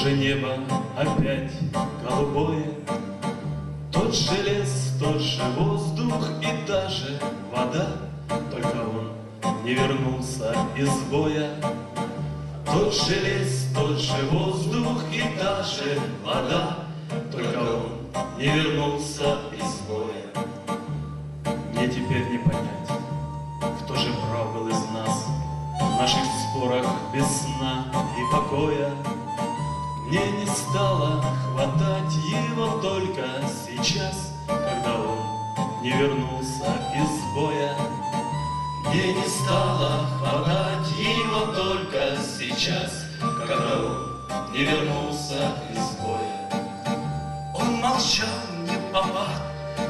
же небо опять голубое, Тот же лес, тот же воздух и та же вода, Только он не вернулся из боя. Тот же лес, тот же воздух и та же вода, Только он не вернулся из боя. Мне теперь не понять, кто же прав был из нас В наших спорах без сна и покоя. Мне не стало хватать его только сейчас, Когда он не вернулся из боя. Мне не стало хватать его только сейчас, Когда он не вернулся из боя. Он молчал не попад,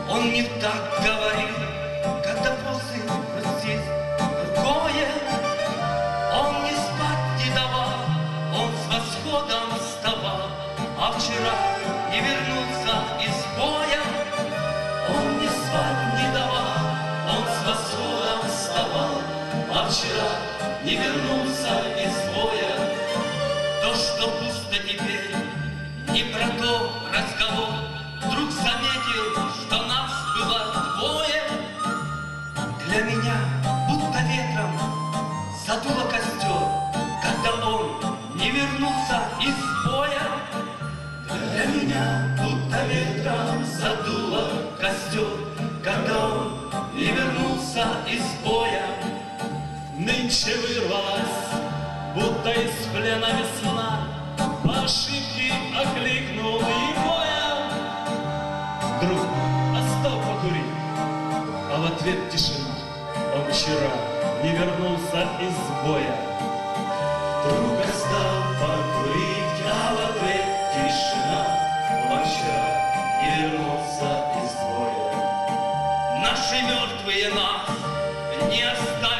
он не так говорил, вчера не вернулся из боя. То, что пусто теперь, не про то разговор. Вдруг заметил, что нас было двое. Для меня, будто ветром, задуло костер, Когда он не вернулся из боя. Для меня, будто ветром, задуло костер, Когда он не вернулся из боя. Нынче вырвалась, будто из плена весна, По ошибке окликнул его я. Друг, остал покурить, а в ответ тишина. Он вчера не вернулся из боя. Друг остал покурить, а в ответ тишина. Он вчера не вернулся из боя. Наши мертвые нас не оставят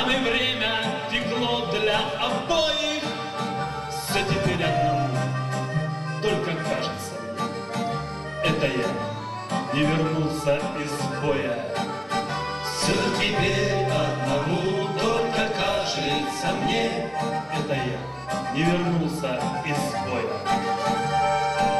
Нам и время текло для обоих. Все теперь одному, только кажется это я не вернулся из боя. Все теперь одному только кажется мне, Это я не вернулся из боя.